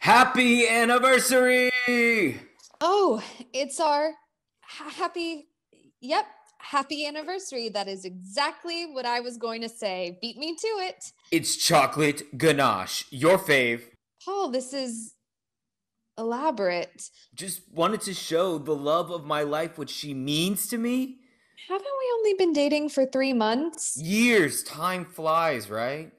Happy anniversary! Oh, it's our ha- happy, yep, happy anniversary. That is exactly what I was going to say. Beat me to it. It's chocolate ganache, your fave. Paul, this is elaborate. Just wanted to show the love of my life what she means to me. Haven't we only been dating for three months? Years, time flies, right?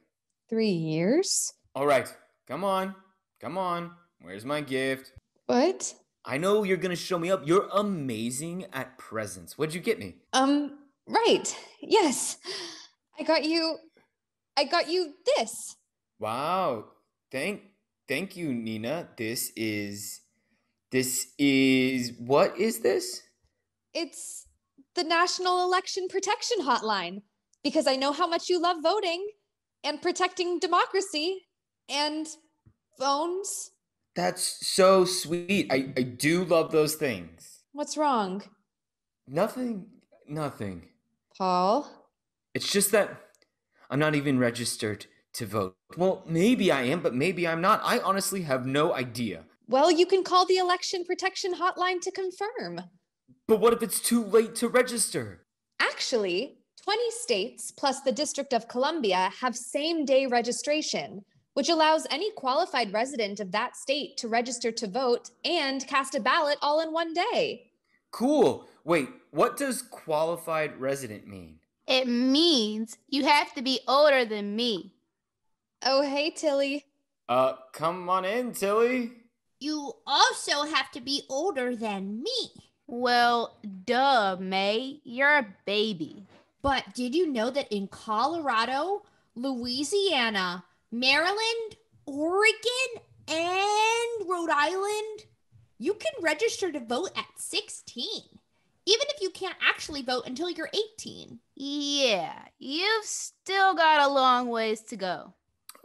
Three years? All right, come on, come on. Where's my gift? What? I know you're gonna show me up. You're amazing at presents. What'd you get me? Um, right. Yes. I got you, I got you this. Wow. Thank thank you, Nina. This is this is what is this? It's the National Election Protection Hotline because I know how much you love voting and protecting democracy and phones. That's so sweet. I, I do love those things. What's wrong, Nothing nothing. Paul? It's just that I'm not even registered to vote. Well, maybe I am, but maybe I'm not. I honestly have no idea. Well, you can call the Election Protection Hotline to confirm. But what if it's too late to register? Actually, 20 states plus the District of Columbia have same day registration, which allows any qualified resident of that state to register to vote and cast a ballot all in one day. Cool. Wait, what does qualified resident mean? It means you have to be older than me. Oh, hey, Tilly. Uh, come on in, Tilly. You also have to be older than me. Well, duh, May. You're a baby. But did you know that in Colorado, Louisiana, Maryland, Oregon, and Rhode Island, you can register to vote at 16, even if you can't actually vote until you're 18. Yeah, you've still got a long ways to go.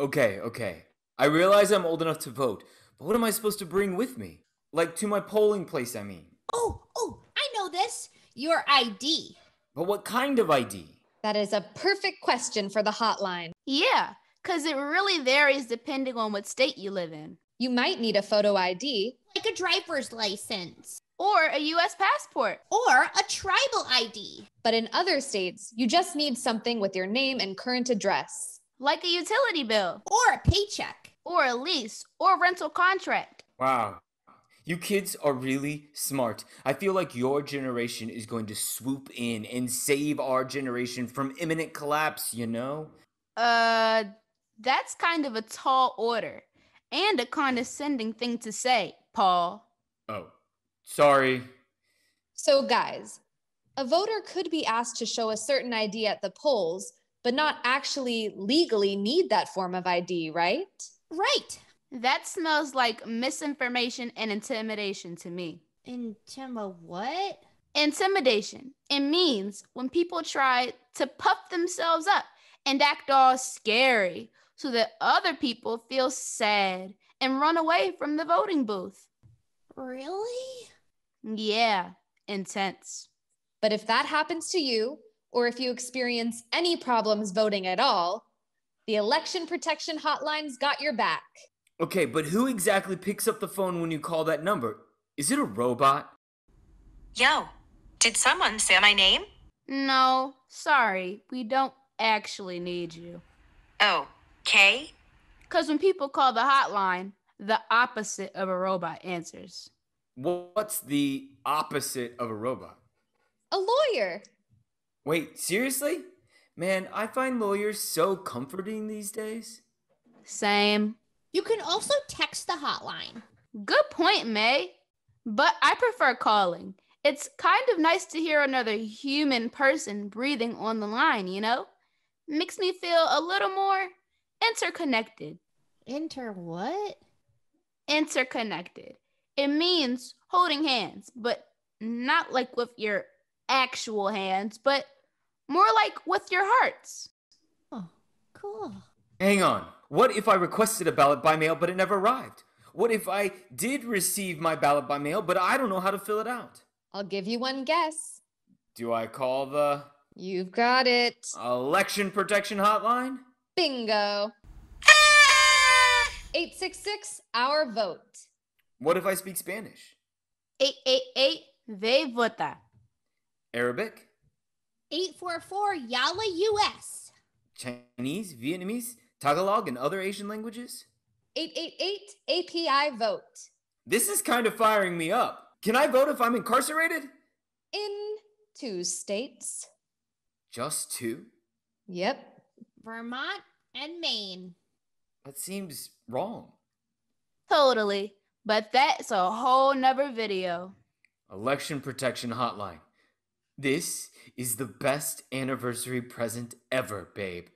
Okay, okay. I realize I'm old enough to vote, but what am I supposed to bring with me? Like to my polling place, I mean. Oh, oh, I know this. Your ID. But what kind of ID? That is a perfect question for the hotline. Yeah, because it really varies depending on what state you live in, You might need a photo ID. Like a driver's license or a U.S. passport. or a tribal ID. But in other states, you just need something with your name and current address. Like a utility bill, Or a paycheck. or a lease, or rental contract. Wow. You kids are really smart. I feel like your generation is going to swoop in and save our generation from imminent collapse, you know? Uh, that's kind of a tall order and a condescending thing to say, Paul. Oh, sorry. So, guys, a voter could be asked to show a certain ID at the polls, but not actually legally need that form of ID, right? Right. That smells like misinformation and intimidation to me. Intima what? Intimidation. It means when people try to puff themselves up and act all scary so that other people feel sad and run away from the voting booth. Really? Yeah, intense. But if that happens to you, or if you experience any problems voting at all, the Election Protection Hotline's got your back. Okay, but who exactly picks up the phone when you call that number? Is it a robot? Yo, did someone say my name? No, sorry, we don't actually need you. Oh, Kay? Because when people call the hotline, the opposite of a robot answers. What's the opposite of a robot? A lawyer. Wait, seriously? Man, I find lawyers so comforting these days. Same. You can also text the hotline. Good point, May. But I prefer calling. It's kind of nice to hear another human person breathing on the line, you know? Makes me feel a little more interconnected. Inter what? Interconnected. It means holding hands, but not like with your actual hands, but more like with your hearts. Oh, cool. Hang on. What if I requested a ballot by mail but it never arrived? What if I did receive my ballot by mail but I don't know how to fill it out? I'll give you one guess. Do I call the You've got it. Election Protection Hotline? Bingo. Ah! 866 our vote. What if I speak Spanish? 888 Ve Vota. Arabic? 844 Yalla US. Chinese? Vietnamese? Tagalog and other Asian languages? 888 API vote. This is kind of firing me up. Can I vote if I'm incarcerated? In two states. Just two? Yep. Vermont and Maine. That seems wrong. Totally. But that's a whole nother video. Election Protection Hotline. This is the best anniversary present ever, babe.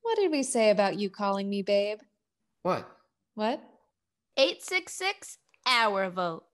What did we say about you calling me babe? What? What? 866 Our Vote.